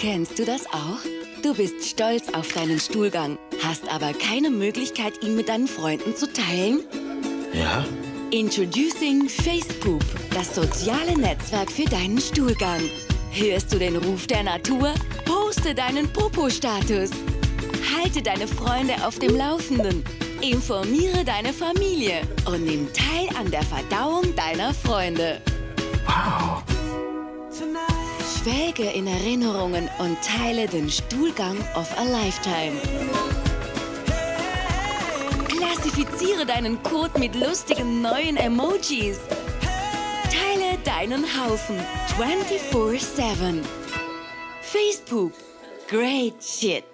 Kennst du das auch? Du bist stolz auf deinen Stuhlgang, hast aber keine Möglichkeit, ihn mit deinen Freunden zu teilen? Ja? Introducing FacePoop, das soziale Netzwerk für deinen Stuhlgang. Hörst du den Ruf der Natur? Poste deinen Popo-Status. Halte deine Freunde auf dem Laufenden. Informiere deine Familie und nimm teil an der Verdauung deiner Freunde. Wow. Schwelge in Erinnerungen und teile den Stuhlgang of a Lifetime. Klassifiziere deinen Code mit lustigen neuen Emojis. Teile deinen Haufen 24-7. Facebook. Great shit.